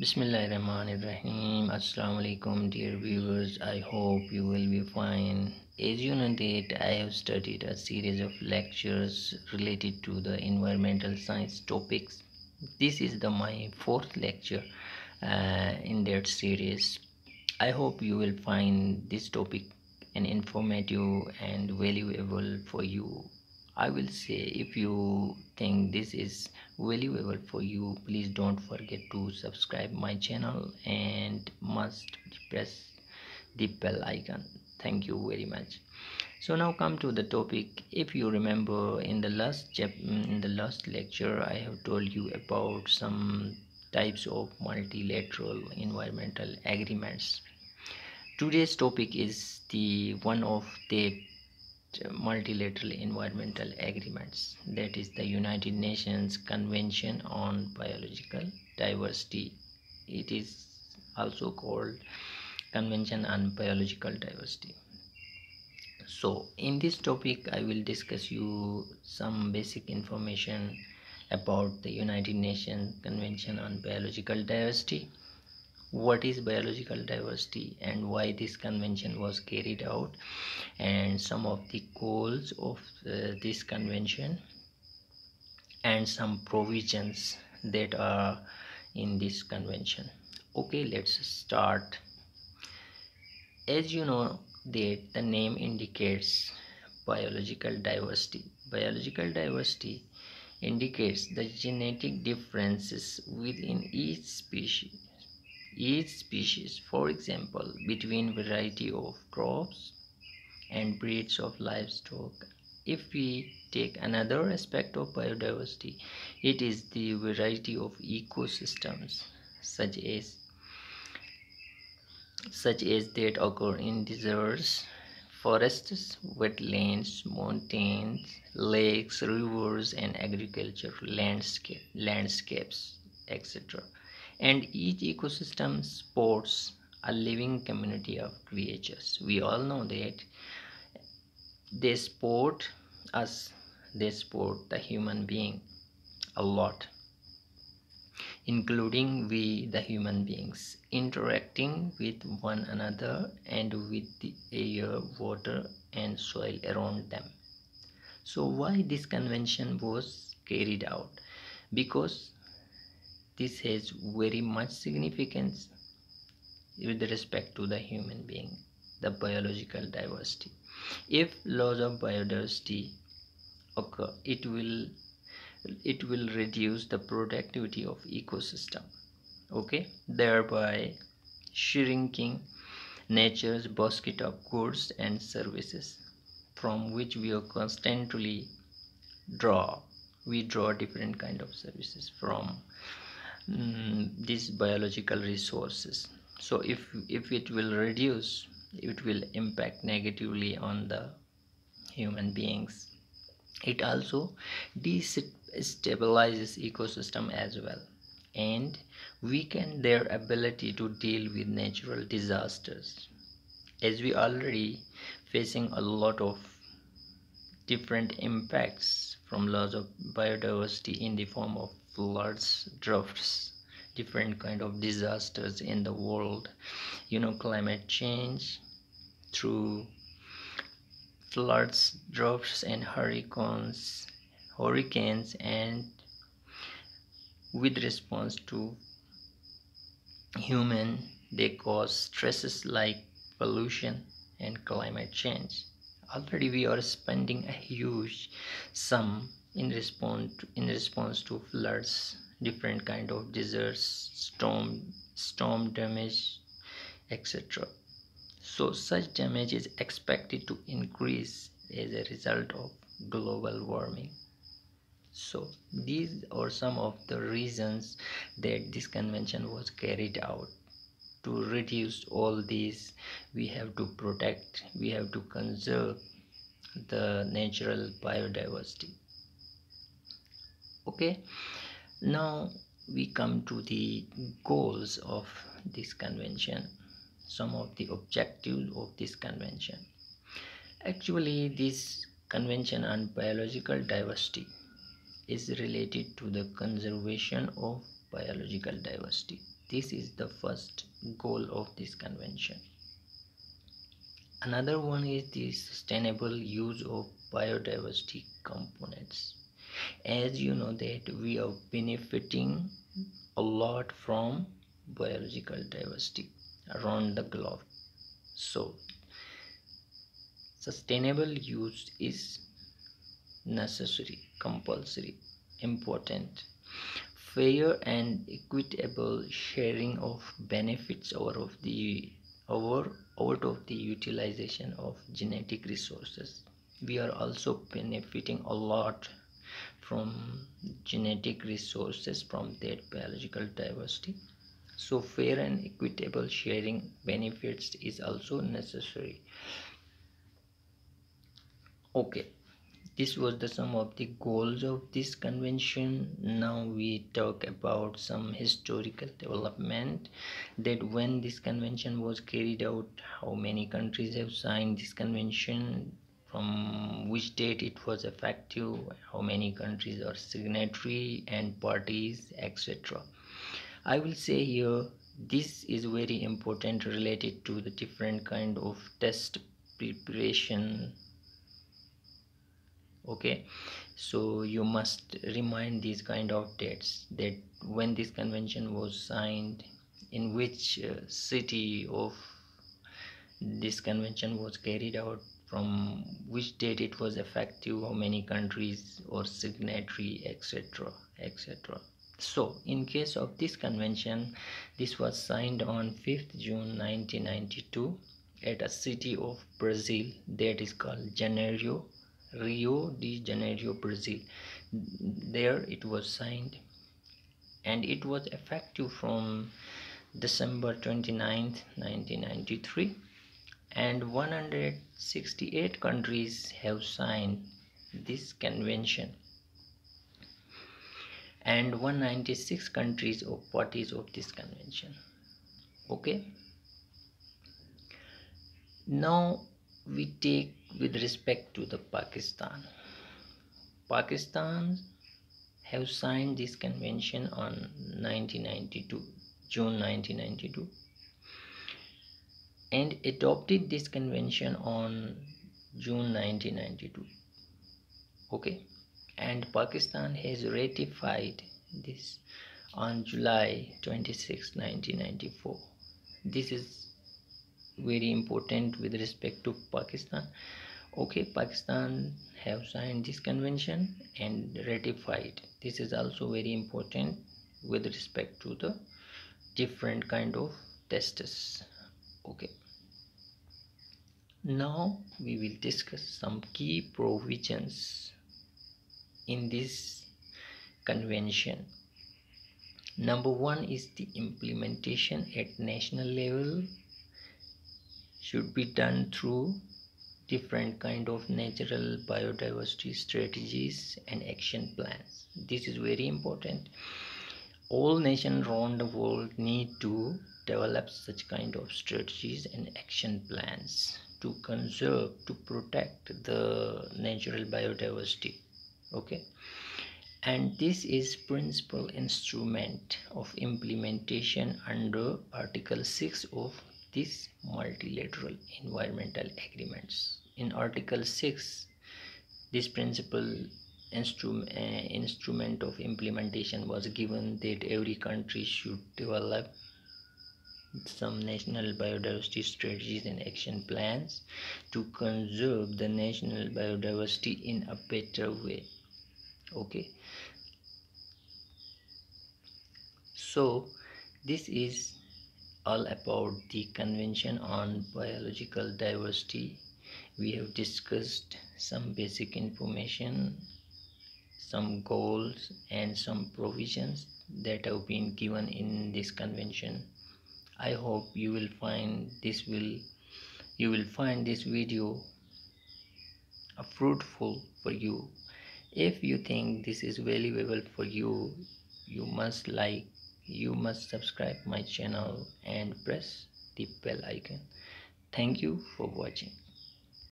Bismillahirrahmanirrahim. Assalamu alaikum, dear viewers. I hope you will be fine. As you know that I have studied a series of lectures related to the environmental science topics. This is the my fourth lecture uh, in that series. I hope you will find this topic an informative and valuable for you I will say if you think this is valuable for you please don't forget to subscribe my channel and must press the bell icon. Thank you very much. So now come to the topic. If you remember in the last in the last lecture i have told you about some types of multilateral environmental agreements. Today's topic is the one of the multilateral environmental agreements that is the united nations convention on biological diversity. It is also called convention on biological diversity. So in this topic i will discuss you some basic information about the united nations convention on biological diversity what is biological diversity and why this convention was carried out. And some of the goals of uh, this convention and some provisions that are in this convention. Okay let's start. As you know that the name indicates biological diversity. Biological diversity indicates the genetic differences within each species each species for example between variety of crops and breeds of livestock. If we take another aspect of biodiversity it is the variety of ecosystems such as such as that occur in deserts forests wetlands mountains lakes rivers and agricultural landscape landscapes etc and each ecosystem supports a living community of creatures. We all know that they support us they support the human being a lot including we the human beings interacting with one another and with the air water and soil around them. So why this convention was carried out? Because this has very much significance with respect to the human being the biological diversity. If laws of biodiversity occur it will it will reduce the productivity of ecosystem okay? Thereby shrinking nature's basket of goods and services from which we are constantly draw we draw different kind of services from um, these biological resources. So if if it will reduce it will impact negatively on the human beings. It also destabilizes ecosystem as well. And weaken their ability to deal with natural disasters. As we already facing a lot of different impacts from loss of biodiversity in the form of floods droughts different kind of disasters in the world. You know climate change through floods droughts and hurricanes hurricanes and with response to human they cause stresses like pollution and climate change already we are spending a huge sum in response to, in response to floods different kind of disasters storm storm damage etc so such damage is expected to increase as a result of global warming. So these are some of the reasons that this convention was carried out to reduce all these we have to protect we have to conserve the natural biodiversity. Okay? Now we come to the goals of this convention some of the objectives of this convention. Actually this convention on biological diversity is related to the conservation of biological diversity this is the first goal of this convention. Another one is the sustainable use of biodiversity components. As you know that we are benefiting a lot from biological diversity around the globe. So sustainable use is necessary compulsory important fair and equitable sharing of benefits out of the over out of the utilization of genetic resources. We are also benefiting a lot from genetic resources from that biological diversity. So fair and equitable sharing benefits is also necessary. Okay this was the sum of the goals of this convention. Now we talk about some historical development that when this convention was carried out how many countries have signed this convention from which date it was effective how many countries are signatory and parties etc i will say here this is very important related to the different kind of test preparation okay? So you must remind these kind of dates that when this convention was signed in which uh, city of this convention was carried out from which date it was effective how many countries or signatory etc etc so in case of this convention this was signed on 5th june 1992 at a city of brazil that is called janeiro rio de janeiro brazil. There it was signed and it was effective from december 29th 1993 and 168 countries have signed this convention. And 196 countries or parties of this convention. Okay? Now we take with respect to the pakistan. Pakistan have signed this convention on 1992 june 1992 and adopted this convention on June 1992 okay? And Pakistan has ratified this on July 26 1994 this is very important with respect to Pakistan. Okay Pakistan have signed this convention and ratified. This is also very important with respect to the different kind of tests. Okay. Now we will discuss some key provisions in this convention. Number one is the implementation at national level should be done through different kind of natural biodiversity strategies and action plans. This is very important. All nations around the world need to develop such kind of strategies and action plans to conserve to protect the natural biodiversity okay? And this is principal instrument of implementation under article 6 of this multilateral environmental agreements. In article 6 this principal instrument uh, instrument of implementation was given that every country should develop some national biodiversity strategies and action plans to conserve the national biodiversity in a better way. Okay? So this is all about the convention on biological diversity. We have discussed some basic information some goals and some provisions that have been given in this convention. I hope you will find this will you will find this video fruitful for you. If you think this is valuable for you you must like you must subscribe my channel and press the bell icon. Thank you for watching